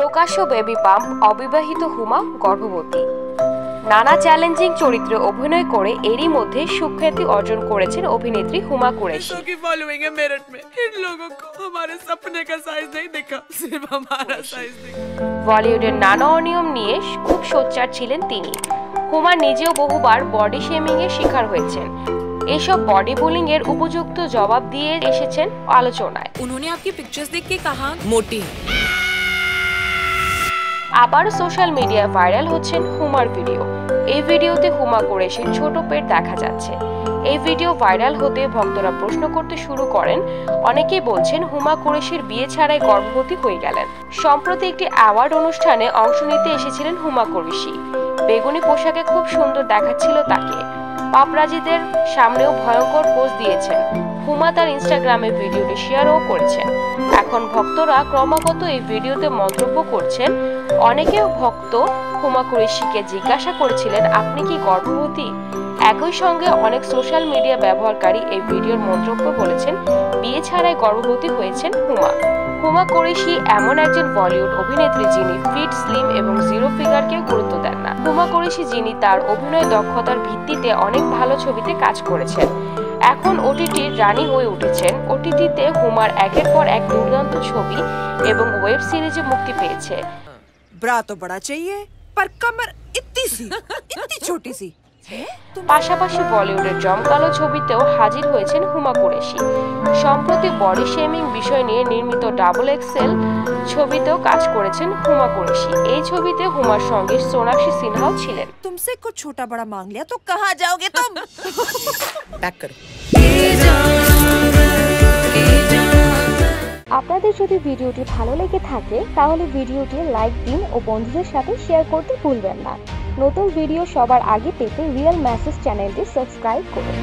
প্রকাশ্য baby pump অবিবাহিত হুমা গর্ভবতী। নানা চ্যালেঞ্জিং চরিত্রে অভিনয় করে এরই মধ্যে সুখ্যাতি অর্জন করেছেন অভিনেত্রী হুমা কুরেশি। বলিউডের নানা অনিয়ম নিয়ে খুব সোচ্চার ছিলেন তিনি। হুমা নিজেও বহুবার বডি শেমিং এর শিকার হয়েছেন। এসব বডি বুলিং এর উপযুক্ত জবাব দিয়ে এসেছেন আলোচনায়। উনি আপনার পিকচার্স দেখে কাহা মোটি আবার সোশ্যাল মিডিয়ায় ভাইরাল হচ্ছেন হুমার ভিডিও। এই ভিডিওতে হুমা কুরেশির ছোট পেট দেখা যাচ্ছে। এই ভিডিও ভাইরাল হতে ভক্তরা প্রশ্ন করতে শুরু করেন, অনেকেই বলছেন হুমা কুরেশির বিয়ে ছাড়াই গর্ভবতী হয়ে গেলেন। সম্প্রতি একটি অ্যাওয়ার্ড অনুষ্ঠানে অংশ নিতে এসেছিলেন হুমা কুরেশি। বেগুনি পোশাকে খুব সুন্দর দেখাচ্ছিল তাকে। পাপরাজিদের সামনেও ভয়ঙ্কর পোজ দিয়েছেন। হুমা তার ইনস্টাগ্রামে ভিডিওটি শেয়ারও করেছেন। এখন ভক্তরা ক্রমাগত এই ভিডিওতে মন্তব্য করছেন অনেকেও ভক্ত হুমা কুরেশিকে জিজ্ঞাসা করেছিলেন, আপনি কি গর্ভবতী? একই সঙ্গে অনেক সোশ্যাল মিডিয়া ব্যবহারকারী এই ভিডিওর মন্তব্য বলেছেন, বিয়ে ছাড়াই গর্ভবতী হয়েছেন হুমা। হুমা কুরেশি এমন একজন বলিউড অভিনেত্রী যিনি ফিট, স্লিম এবং জিরো ফিগারকে গুরুত্ব দেন না। হুমা কুরেশি যিনি তার অভিনয় দক্ষতার ভিত্তিতে অনেক ভালো ছবিতে কাজ করেছেন। এখন ওটিটির রানী হয়ে উঠেছেন। ওটিটিতে হুমার একের পর এক দুর্দান্ত ছবি এবং ওয়েব সিরিজে মুক্তি পেয়েছে। ब्रा तो बड़ा चाहिए पर कमर इतनी सी इतनी छोटी सी পাশাপাশি বলিউডের জমকালো ছবিতেও হাজির হয়েছেন হুমা কুরেশি সম্প্রতি বডি শেমিং বিষয় নিয়ে নির্মিত ডাবল এক্সেল ছবিতেও কাজ করেছেন হুমা কুরেশি এই ছবিতে হুমার সঙ্গে সোনাক্ষী সিনহাও ছিলেন तुमसे कुछ छोटा बड़ा मांग लिया तो कहाँ जाओगे तुम पैक करो আপনাদের যদি ভিডিওটি ভালো লেগে থাকে, তাহলে ভিডিওটি লাইক দিন ও বন্ধুদের সাথে শেয়ার করতে ভুলবেন না। নতুন ভিডিও সবার আগে পেতে রিয়েল ম্যাসেজ চ্যানেলটি সাবস্ক্রাইব করুন।